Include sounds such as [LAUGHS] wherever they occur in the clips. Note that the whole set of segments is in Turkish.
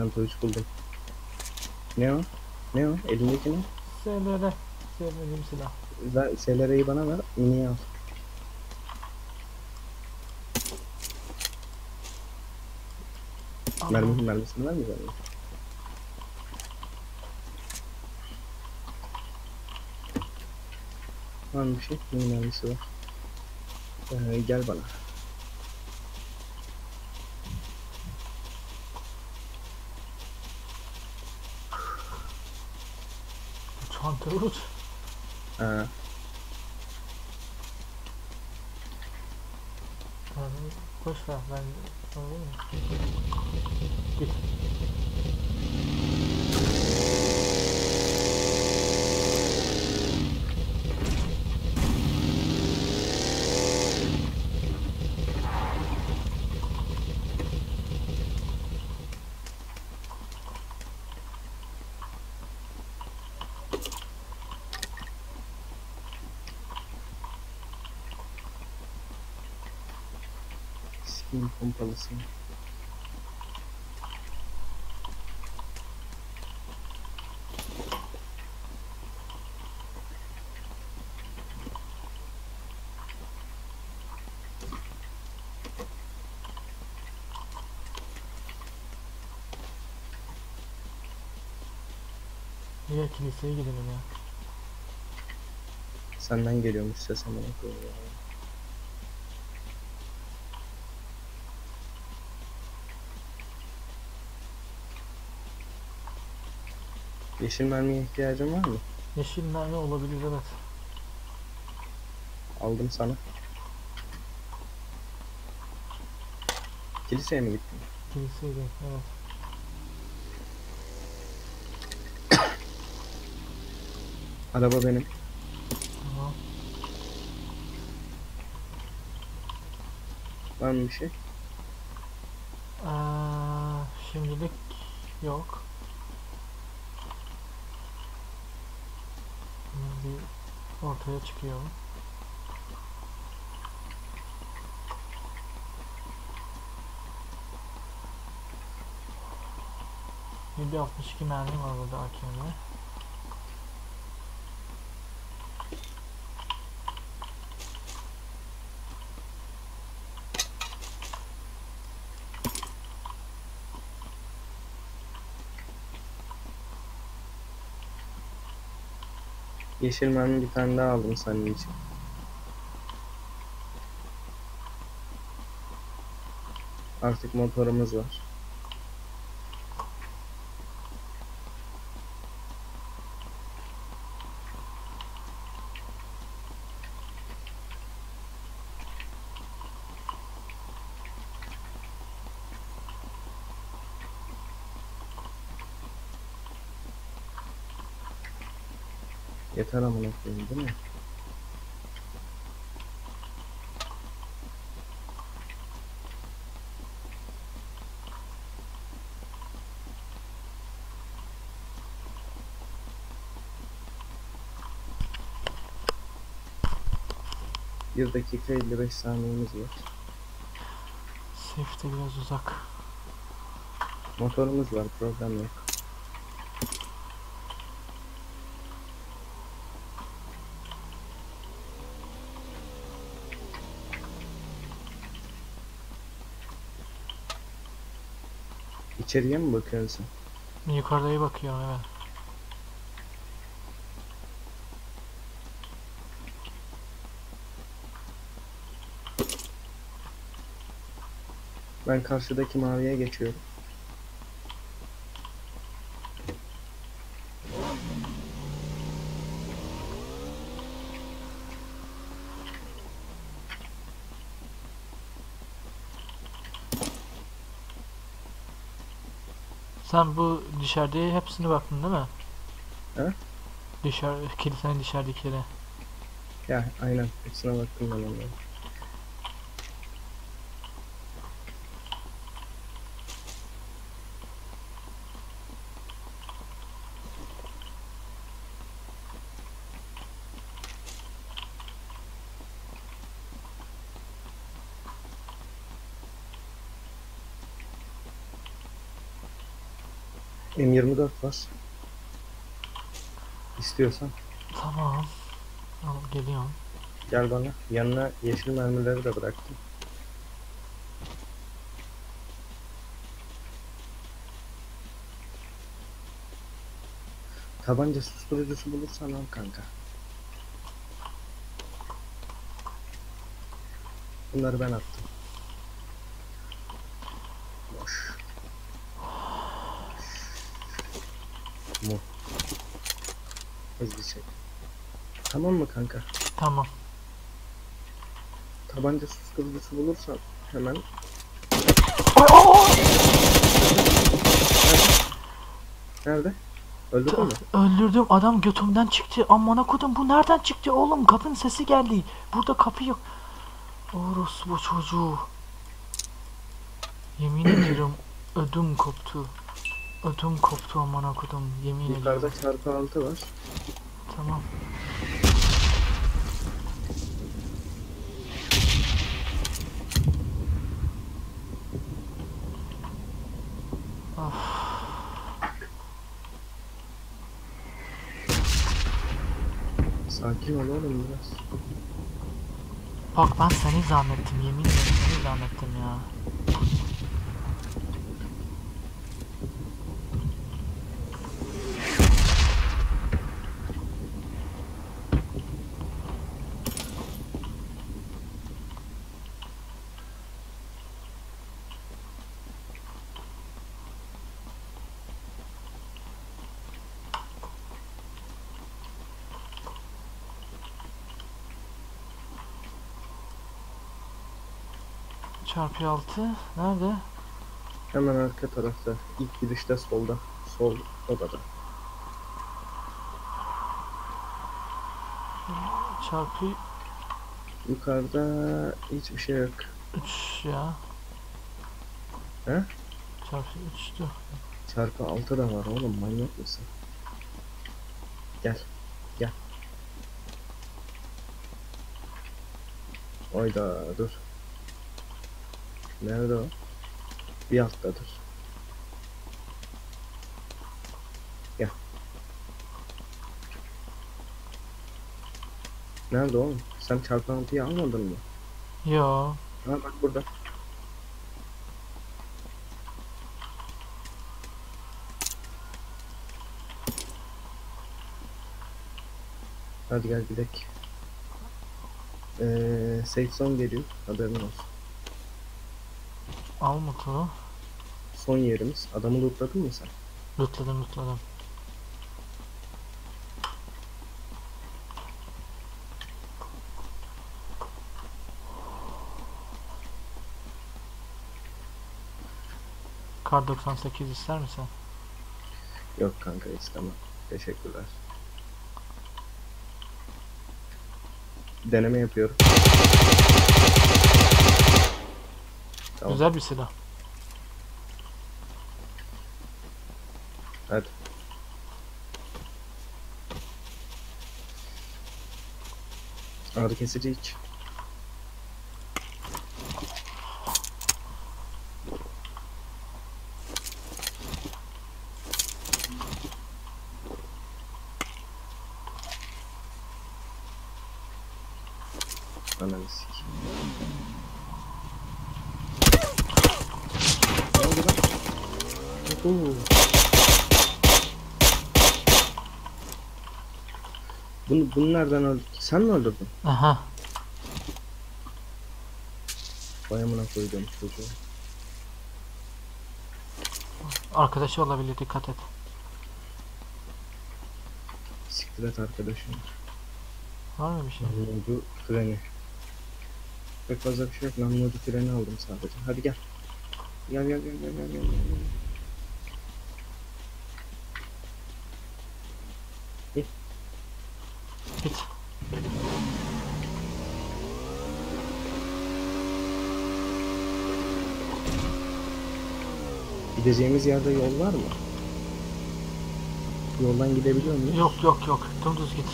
sandviç buldum. Ne o? Ne o? Elindeki ne? SLR. Sevmediğim silah. Ver, SLR'yi bana ver. Mini'yi al. Mermi, mermisini ver mi bana? Var mı bir şey? Mini mermisi var. Ee, gel bana. Ee, Yani boş ver ben? Git. Sikim pompalısı. Diğer kiliseye gidelim ya. Senden geliyormuş ses amına koyayım ya. Yeşil mermiye ihtiyacın var mı? Yeşil mermi olabilir evet. Aldım sana. Kiliseye mi gittin? Kiliseye gidelim evet. [COUGHS] Araba benim. Tamam. Var mı bir şey? Ee, şimdilik yok. Hemen Bir ortaya çıkıyor. Bir 62 mermi var burada AKM'de. Yeşil mermi bir tane daha aldım senin için. Artık motorumuz var. Yeter amına koyayım değil mi? Bir dakika 55 saniyemiz var. Safety biraz uzak. Motorumuz var problem yok. İçeriye mi bakıyorsun? Yukarıdaya bakıyorum evet. Ben karşıdaki maviye geçiyorum. Sen bu dışarıda hepsine baktın değil mi? He? Dışarı, kilisenin dışarıdakilere. Ya aynen hepsine baktım ben onların. M24 var. İstiyorsan Tamam. Al geliyorum. gel bana. Yanına yeşil mermileri de bıraktım. Tabanca susturucusu bulursan al kanka. Bunları ben attım. Mu. Hızlı çek. Tamam mı kanka? Tamam. Tabanca susturucusu bulursan hemen! Nerede? Öldürdün mü? Öldürdüm adam götümden çıktı. Amına kodum bu nereden çıktı oğlum? Kapının sesi geldi. Burada kapı yok. Orospu çocuğu. Yemin ediyorum [CLEARS THROAT] ödüm koptu. Ödüm koptu amına kodum. Yemin ediyorum. Yukarıda çarpı altı var. Tamam. Sakin ol oğlum biraz. Bak ben seni zannettim. Yemin ederim seni zannettim ya. Çarpı altı. Nerede? Hemen arka tarafta. İlk gidişte solda. Sol odada. Çarpı Yukarıda hiçbir şey yok. 3 ya. He? Çarpı 3'tü. Çarpı altı da var oğlum manyak mısın? Gel. Gel. Oyda dur. Nerede o? Bir alttadır. Gel. Nerede oğlum? Sen çarpı altıyı almadın mı? Yo. Ha bak burada. Hadi gel gidelim. Ee, safe zone geliyor. Haberin olsun. Al motoru. Son yerimiz. Adamı lootladın mı sen? Lootladım lootladım. Kar 98 ister misin? Yok kanka istemem. Teşekkürler. Deneme yapıyorum. Tamam. Güzel bir silah. Hadi. Ağrı kesici iç. Ananı sikeyim. Ne oldu lan? Oo. Bunu, nereden öldürdün? Sen mi öldürdün? Aha. Vay amına koydum çocuğu. Arkadaşı olabilir dikkat et. Siktir et arkadaşım. Var mı bir şey? Namludu freni. Pek fazla bir şey yok. Namludu freni aldım sadece. Hadi gel. Gel gel gel gel gel gel. gel. Git. Gideceğimiz yerde yol var mı? Yoldan gidebiliyor muyuz? Yok yok yok. Dümdüz git.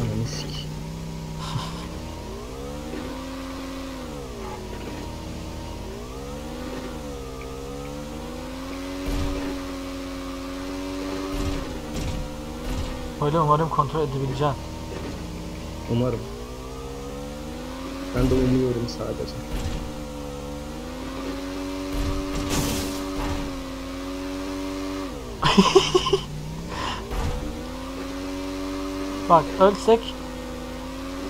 Ananı sik. Böyle umarım kontrol edebileceğim. Umarım. Ben de umuyorum sadece. [LAUGHS] Bak ölsek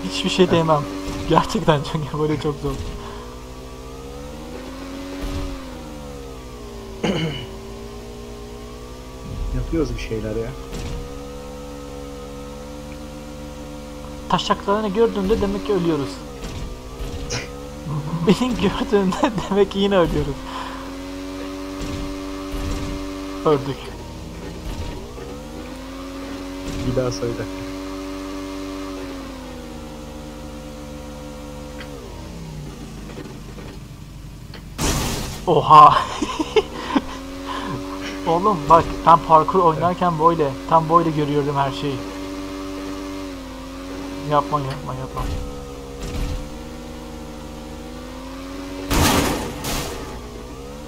hiçbir şey demem. Gerçekten çünkü böyle çok zor. [CLEARS THROAT] Yapıyoruz bir şeyler ya. Taşaklarını gördüğümde demek ki ölüyoruz. [LAUGHS] Beni gördüğünde demek ki yine ölüyoruz. Öldük. Bir daha söyle. Oha. [LAUGHS] Oğlum bak ben parkur oynarken böyle tam böyle görüyordum her şeyi. Yapma yapma yapma.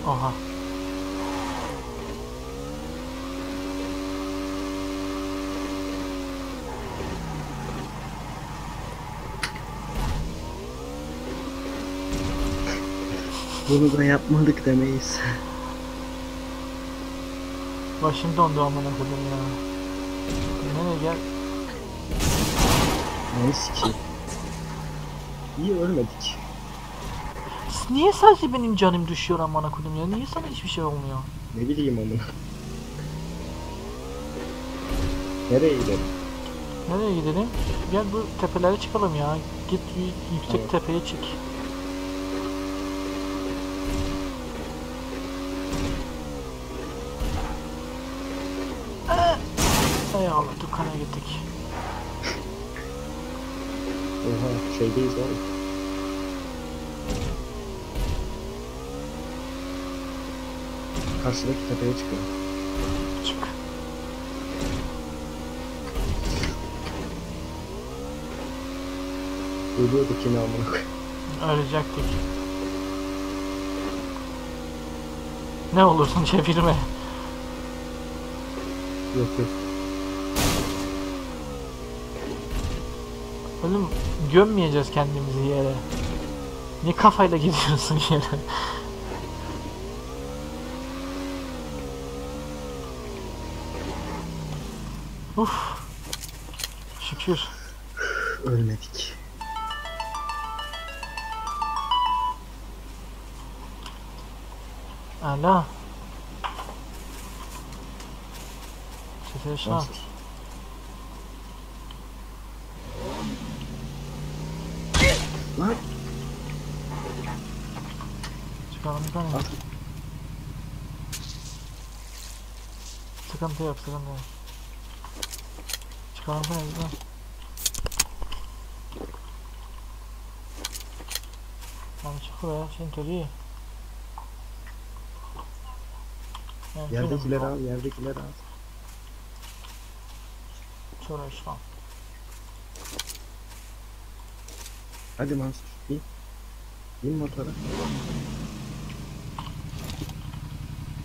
Oha. Bunu da yapmadık demeyiz. Başım dondu amına koyayım ya. Nereye gel? Onu sikeyim. İyi ölmedik. Niye sadece benim canım düşüyor amına koyayım ya? Niye sana hiçbir şey olmuyor? Ne bileyim onu. Nereye gidelim? Nereye gidelim? Gel bu tepelere çıkalım ya. Git yüksek Evet. tepeye çık. Ey Allah dükkana gittik. Oha şeydeyiz oğlum. Karşıdaki tepeye çıkıyor. Çık. Ölüyorduk yine amına koyayım. Ölecektik. Ne olursun çevirme. Yok yok. Oğlum gömmeyeceğiz kendimizi yere. Ne kafayla gidiyorsun [LAUGHS] yere? Uf. Şükür. Ölmedik. Ala. Çeteş lan. Çıkalım tane. At. Sıkıntı yok sıkıntı yok. Çıkalım güzel. Lan çık buraya şeyin töreyi. Yerdekileri al yerdekileri al. Şöyle işte. Hadi Mansur bin. Bin motora.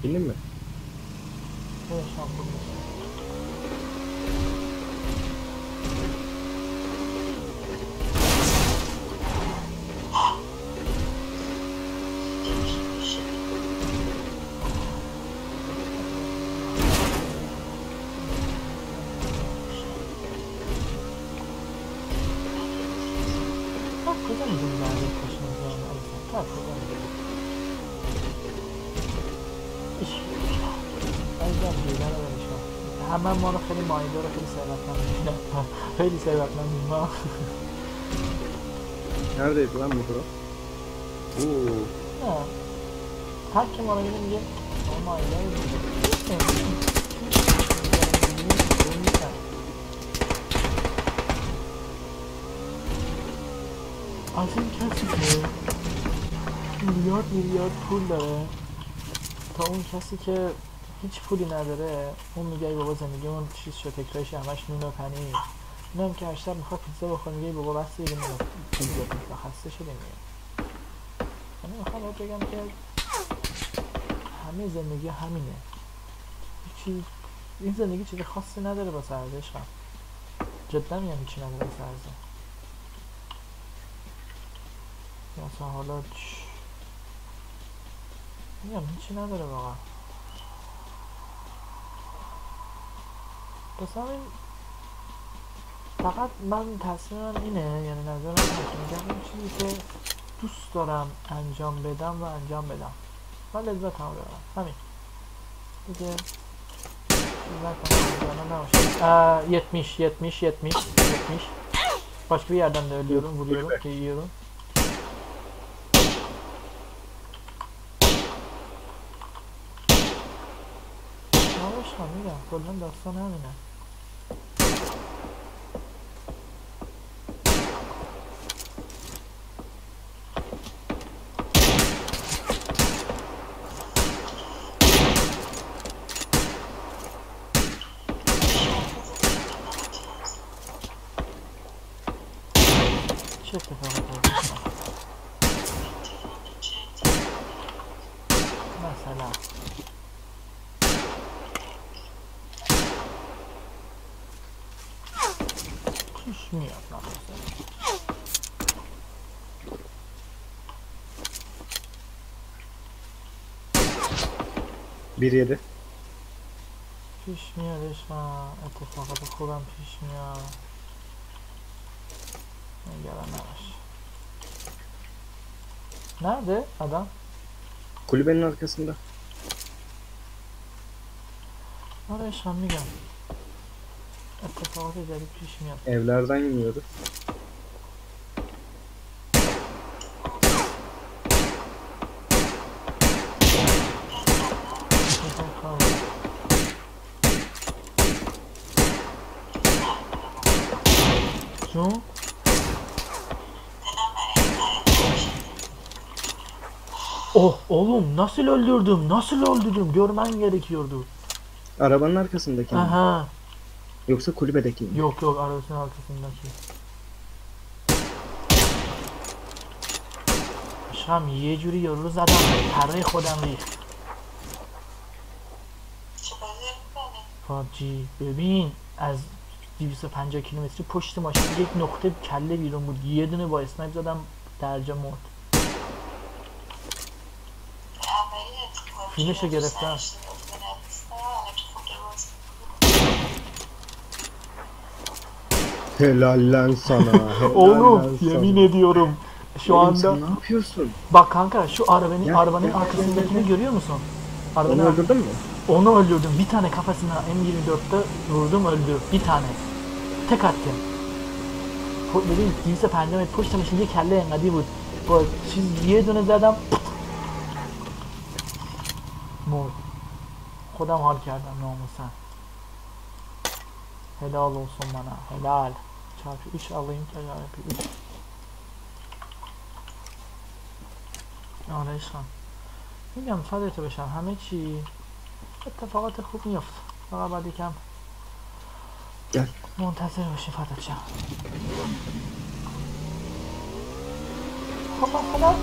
Bindin mi? Şöyle من ما رو خیلی مایده رو خیلی ثروتمند میدم [LAUGHS] خیلی ثروتمند میدم نرده تو هم می‌کنم نه. هر که ما رو میده میگه ما مایده رو میده از این کسی که میلیارد میلیارد پول داره تا اون کسی که هیچ پولی نداره. اون میگه ای بابا زندگی اون چیز شد تکرارش همش نون و پنیر. اونم که شب می‌خواد پیتزا بخوره میگه بابا بس دیگه نون پیتزا پیتزا خسته شده میگه. یعنی می‌خوام بگم که همه زندگی همینه. هیچی این زندگی چیز خاصی نداره با ارزش هم جدا میگم هیچی نداره سرزه یا اصلا حالا چ- میگم هیچی نداره واقعا. پس همین فقط من تصمیمم اینه یعنی نظرم که میگم این چیزی که دوست دارم انجام بدم و انجام بدم. و لذت هم ببرم همین. دیگه چیز نکنم نگران نباشم. Aa, 70 70 70 70 Başka bir yerden de ölüyorum vuruyorum Kulübe. ki yiyorum Yavaş lan ya koldan da sana hamile 1-7. Piśnia leśna, epoka pochowam piśnia. Gelen araç. Nerede adam? Kulübenin arkasında. Oraya Şamlı gel. Epoka orada gelip piśnia. Evlerden geliyordu. Oh oğlum nasıl öldürdüm nasıl öldürdüm görmen gerekiyordu. Arabanın arkasındaki mi? Aha Yoksa kulübedeki mi? yok yok arabasının arkasındaki. شام یه جوری یارو رو زدم پره خودم ریخت پابجی ببین از 250 کیلومتری پشت ماشین یک نقطه کله بیرون بود یه دونه با اسنایپ زدم درجا مرد فیلمشو گرفتم. Helal lan sana. [LAUGHS] helal Oğlum lan sana. yemin ediyorum şu Oğlum anda sen ne yapıyorsun? bak kanka şu arabanın Ya, arabanın ya, arkasındakini ya, ya. görüyor musun? Onu Arabanın öldürdün mü? Onu öldürdüm. Bir tane kafasına M24'te vurdum öldü. Bir tane. tek attım. خب ببین 250 متر پشت ماشین یه کله انقدی بود با چیز یه دونه زدم مرد خودم حال کردم ناموسن. helal olsun bana helal çarpı 3 alayım çarpı 3 آره عشقم میگم فدات بشم. همه چی اتفاقات خوب میفت فقط باید یکم. منتظر باشی فدات شم خب مثلا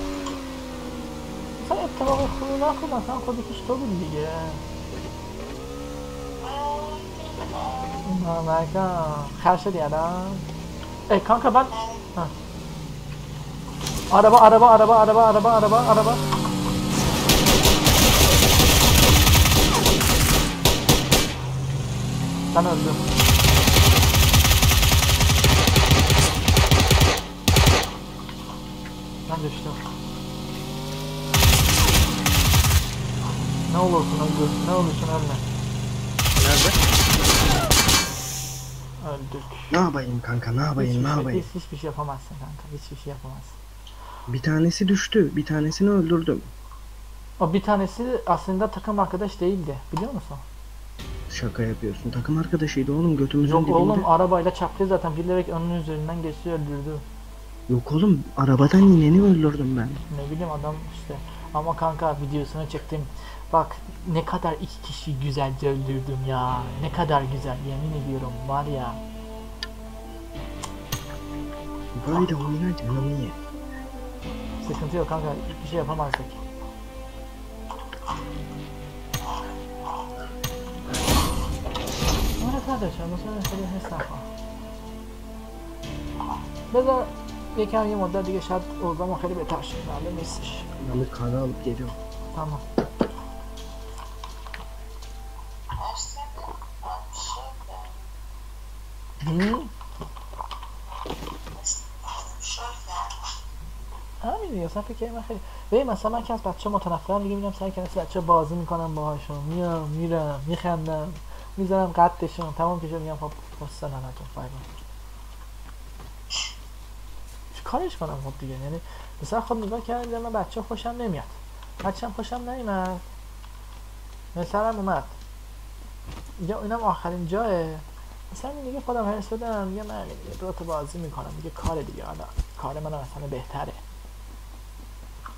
مثلا اتفاق خوبی نکن مثلا خودتش تو بودی دیگه نامرگم خر شدی الان ای کانکا بعد عربا عربا عربا عربا عربا عربا عربا Ben öldüm. Olursun öldür ne olursun ölme Nerede? öldük Ne yapayım kanka ne yapayım ne hiçbir, şey, yapayım? hiç, hiçbir şey yapamazsın kanka hiçbir şey yapamazsın Bir tanesi düştü. Bir tanesini öldürdüm. o bir tanesi aslında takım arkadaş değildi biliyor musun? Şaka yapıyorsun. Takım arkadaşıydı oğlum götümüzün Yok dibinde. oğlum arabayla çarptı zaten bilerek önünün üzerinden geçti öldürdü. Yok oğlum arabadan ineni öldürdüm ben. Ne bileyim adam işte. Ama kanka videosunu çektim. Bak ne kadar iki kişi güzelce öldürdüm ya. Ne kadar güzel yemin ediyorum var ya. Böyle oyuna canım iyi. Sıkıntı yok kanka bir şey yapamazsak. arkadaşlar mesela şöyle hesaba. Mesela mekan yemodda diye şart olduğum akıllı bir taşlarla mesaj. Ben bir kahve alıp geliyorum. Tamam. اصلا فکر من خیلی ببین مثلا من که از بچه متنفرم دیگه میرم سر کنار بچه بازی می‌کنم باهاشون. میام میرم میخندم می‌ذارم قدشون تمام که میگم خب پست ننتون فایبا چه کارش کنم خب دیگه؟ یعنی مثلا خب نگاه کردم من بچه خوشم نمیاد. بچه هم خوشم نمیاد مثلا اومد. یا اینم آخرین جاه مثلا دیگه خودم هرس بدم. میگه من دیگه دو تا بازی می‌کنم. دیگه کار دیگه حالا کار من اصلا بهتره.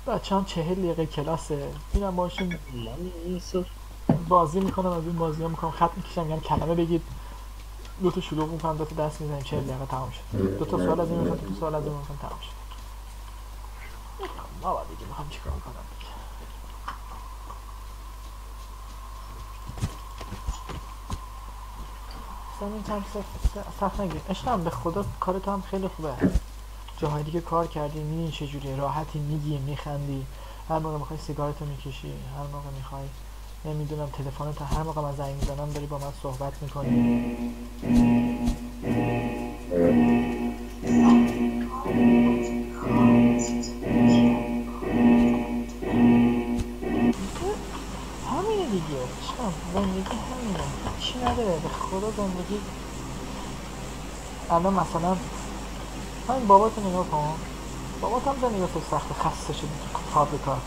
بچه هم چهل دقیقه کلاسه باشون Lan nasıl? بازی می‌کنم از این بازی ها می‌کنم. خط می‌کشم یعنی کلمه بگید. دو تا شلوغ می‌کنم دو تا دست می‌زنیم چهل دقیقه تمام شد دو تا سوال از این می‌کنم دو تا سوال از این می‌کنم تمام شد بابا دیگه می‌خوام چیکار کنم؟ این چند سخت- نگیر. عشقم به خدا کار تو هم خیلی خوبه. جاهای دیگه کار کردی می‌دونی چجوریه راحتی میگی میخندی. هر موقع می‌خوای سیگارتو می‌کشی هر موقع می‌خوای نمی‌دونم تلفنت هر موقع من زنگ می‌زنم داری با من صحبت می‌کنی. همینه دیگه. عشقم زندگی همینه. چی نداره. به خدا زندگی. الان مثلا همین باباتو نگاه کن بابات هم زندگی تو سخت خسته شده تو فابریکا.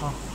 Ha.